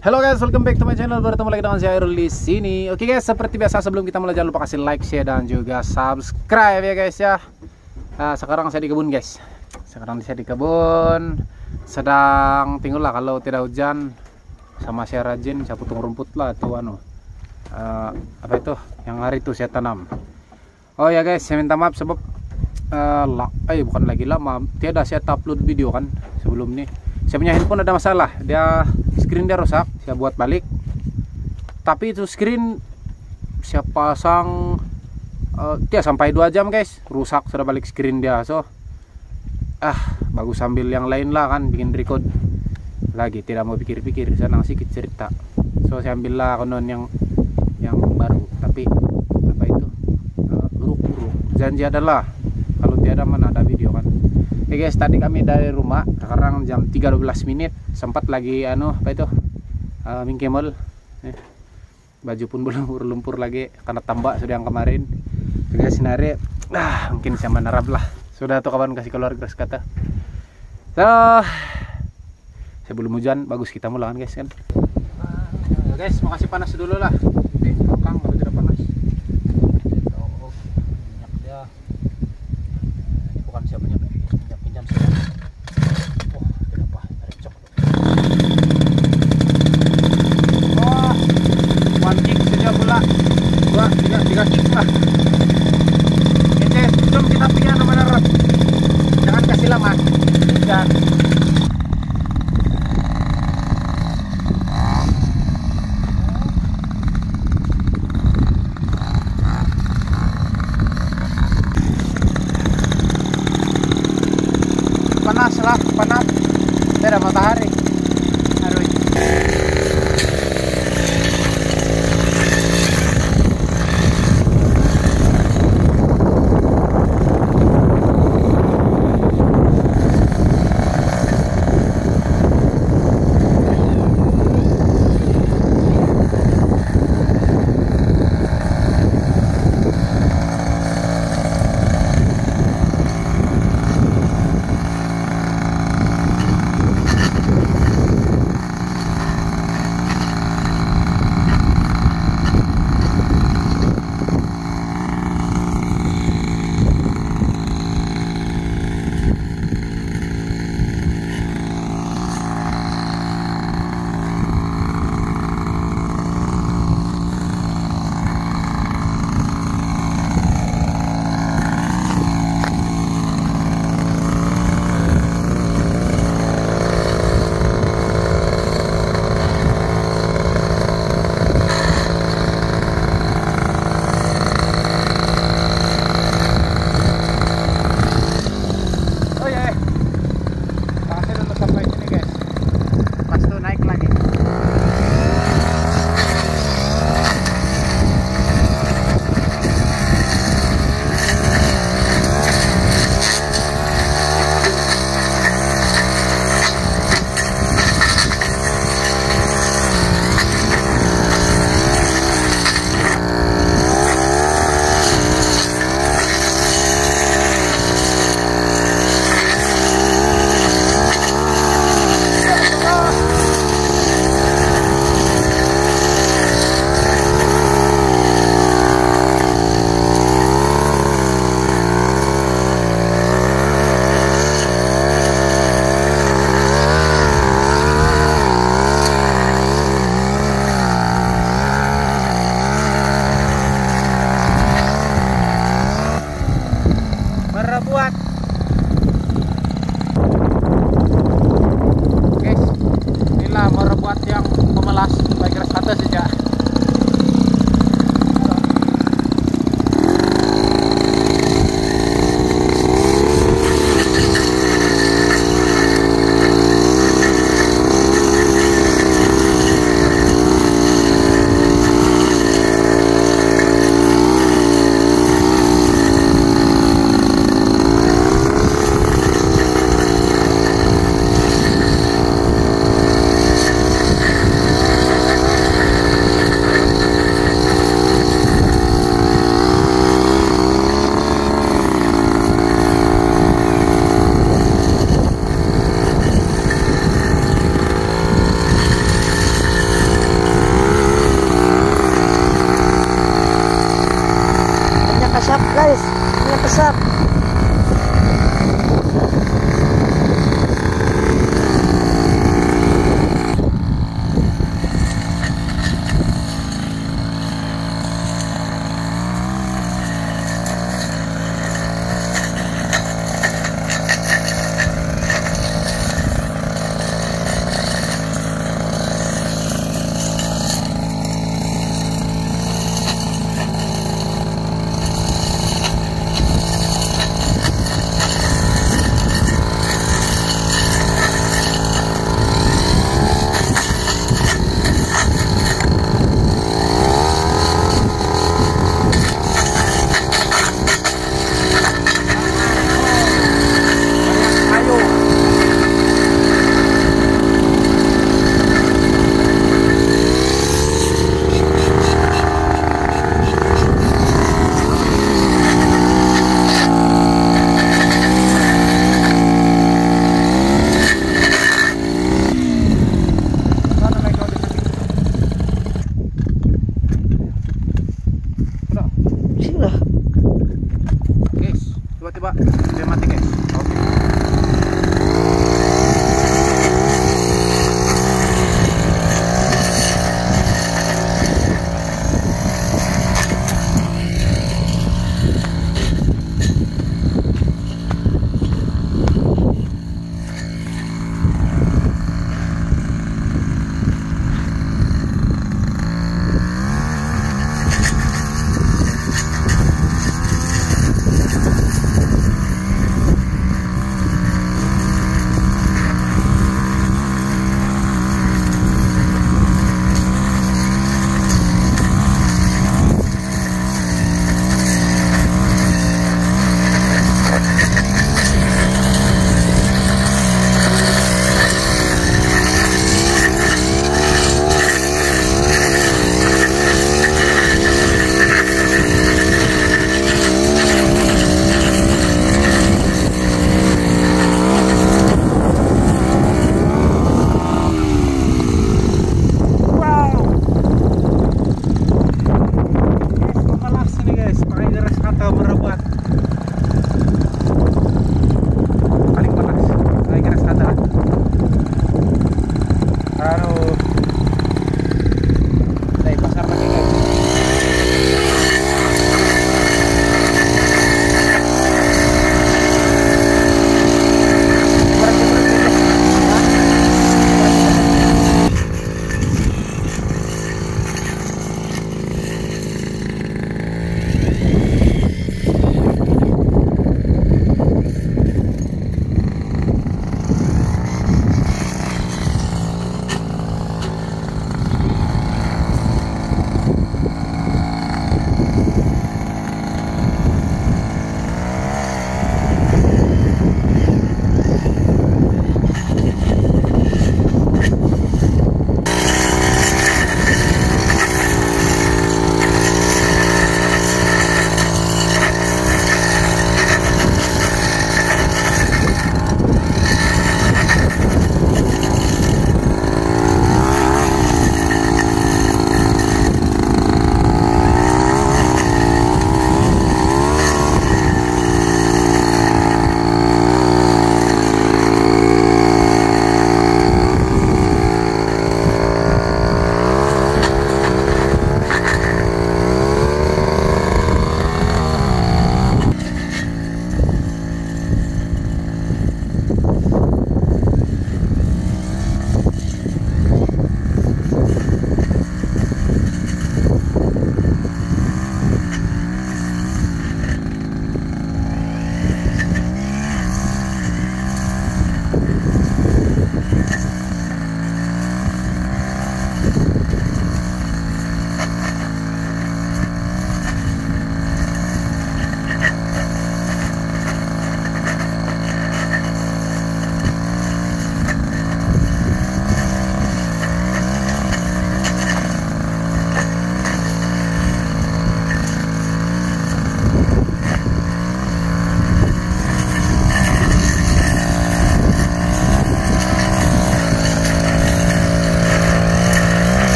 Hello guys, welcome back to my channel. Bertemu lagi dengan saya Irul di sini. Oke guys, seperti biasa sebelum kita mulai jangan lupa kasih like, share dan juga subscribe ya guys ya. Nah, sekarang saya di kebun guys. Sekarang saya di kebun. Sedang tinggal lah kalau tidak hujan sama saya rajin saya potong rumput lah atau anu. Uh, apa itu? Yang hari itu saya tanam. Oh ya guys, saya minta maaf sebab uh, la, eh bukan lagi lama. Tiada saya upload video kan sebelum ini. Saya punya handphone ada masalah. Dia screen dia rusak saya buat balik. Tapi itu screen saya pasang uh, dia sampai dua jam guys. Rusak sudah balik screen dia. So ah bagus sambil yang lain lah kan bikin record. Lagi tidak mau pikir-pikir saya nang sedikit cerita. So saya ambil lah konon yang yang baru. Tapi apa itu? Uh, buruk-buruk janji adalah kalau tiada mana ada video kan Oke guys, tadi kami dari rumah sekarang jam 3.12 menit sempat lagi anu apa itu? Uh, mingkemol eh, baju pun belum lumpur lagi karena tambak sudah yang kemarin. Juga sinari. Ah mungkin saya menerap lah. Sudah tuh kawan kasih keluar keras kata. So sebelum hujan bagus kita mulai guys kan? Uh, guys makasih panas dulu lah. Ini belakang baru tidak panas oh, minyak dia ini bukan siapanya pinjam pinjam saja oh tidak apa recok oh one kick saja pula dua tiga tiga kick lah Oke, jom kita punya nomor narap jangan kasih lama hujan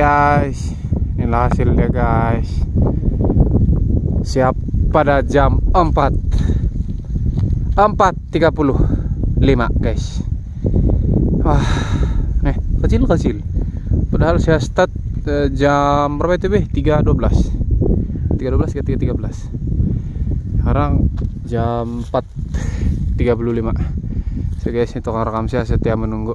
guys, inilah hasilnya guys. Siap pada jam 4 4.35 guys. Wah, eh kecil kecil. Padahal saya start eh, jam berapa itu beh? 3.12 3.12 ke 3.13 Sekarang jam 4.35 So guys, ini tukang rekam saya setia menunggu